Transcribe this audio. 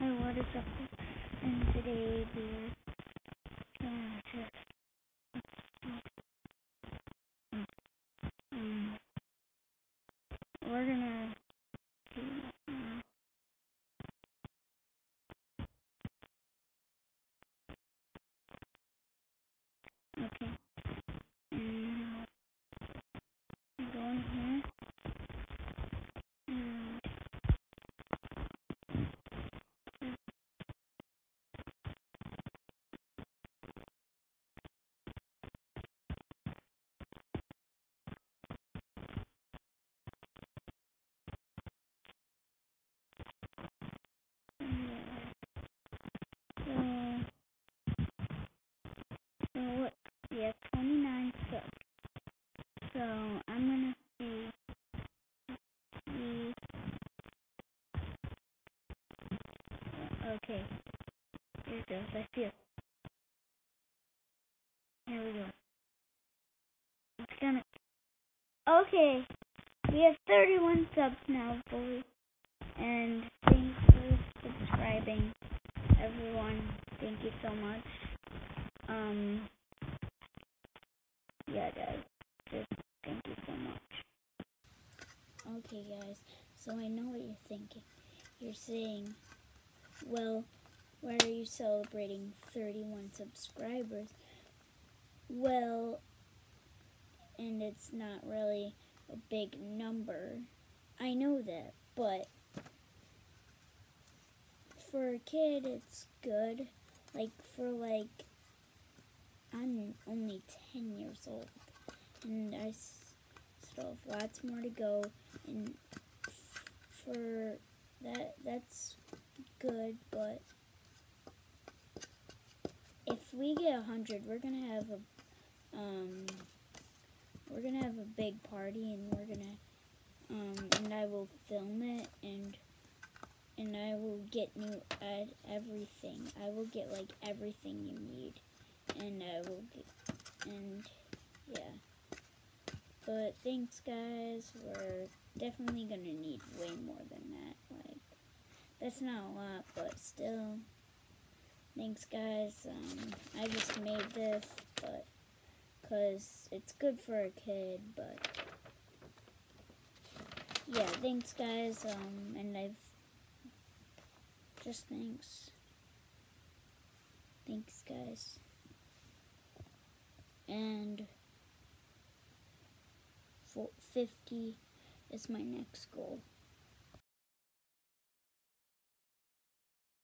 Hi, what is up? And today we're gonna We 29 subs. So I'm gonna see. see okay. Here it goes. I see it. Here we go. It's gonna. Okay. We have 31 subs now, boys. And thanks for subscribing, everyone. Thank you so much. Um, yeah, guys. Just thank you so much. Okay, guys. So I know what you're thinking. You're saying, well, why are you celebrating 31 subscribers? Well, and it's not really a big number. I know that, but for a kid, it's good. Like, for like, I'm only 10 years old, and I still lots more to go, and for that, that's good, but if we get a hundred, we're gonna have a, um, we're gonna have a big party, and we're gonna, um, and I will film it, and and I will get new add everything. I will get like everything you need, and I will get, and. But thanks, guys. We're definitely gonna need way more than that. Like that's not a lot, but still. Thanks, guys. Um, I just made this, but cause it's good for a kid, but yeah. Thanks, guys. Um, and I've just thanks. Thanks, guys. And for 50 is my next goal.